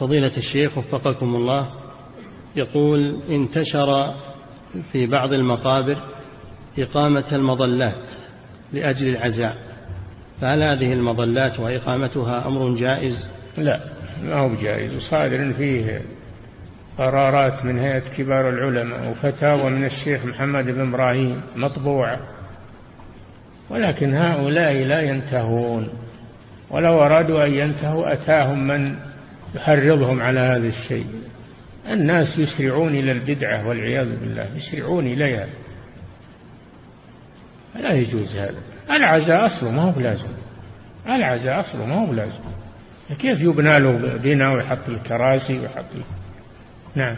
فضيلة الشيخ وفقكم الله يقول انتشر في بعض المقابر إقامة المظلات لأجل العزاء. فهل هذه المظلات وإقامتها أمر جائز؟ لا ما هو جائز وصادر فيه قرارات من هيئة كبار العلماء وفتاوى من الشيخ محمد بن إبراهيم مطبوعة. ولكن هؤلاء لا ينتهون. ولو أرادوا أن ينتهوا أتاهم من يحرضهم على هذا الشيء. الناس يسرعون إلى البدعة والعياذ بالله يسرعون إليها. لا يجوز هذا. العزاء أصله ما هو بلازم. العزاء أصله ما هو بلازم. كيف يبنى له بناء ويحط الكراسي ويحط نعم.